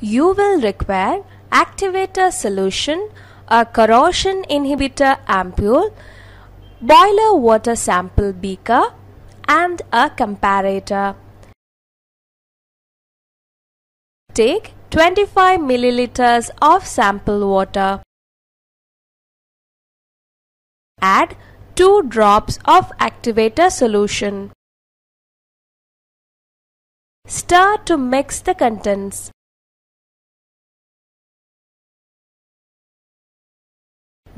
you will require activator solution, a corrosion inhibitor ampule, boiler water sample beaker and a comparator. Take 25 milliliters of sample water. Add 2 drops of activator solution. Stir to mix the contents.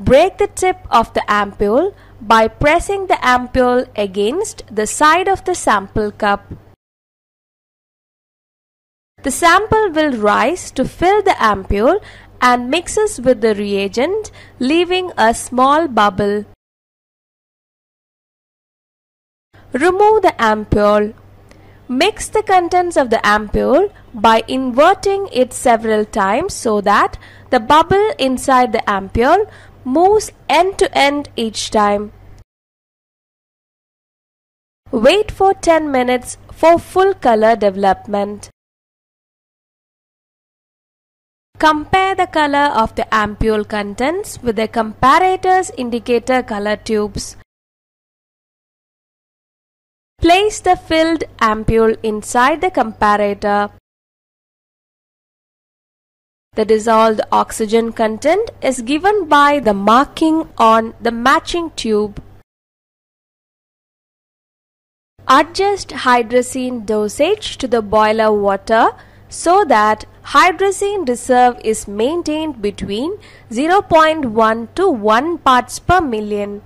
Break the tip of the ampule by pressing the ampule against the side of the sample cup. The sample will rise to fill the ampule and mixes with the reagent leaving a small bubble. Remove the ampule. Mix the contents of the ampule by inverting it several times so that the bubble inside the ampule moves end to end each time. Wait for 10 minutes for full color development. Compare the color of the ampule contents with the comparator's indicator color tubes. Place the filled ampule inside the comparator. The dissolved oxygen content is given by the marking on the matching tube. Adjust hydrazine dosage to the boiler water so that hydrazine reserve is maintained between 0.1 to 1 parts per million.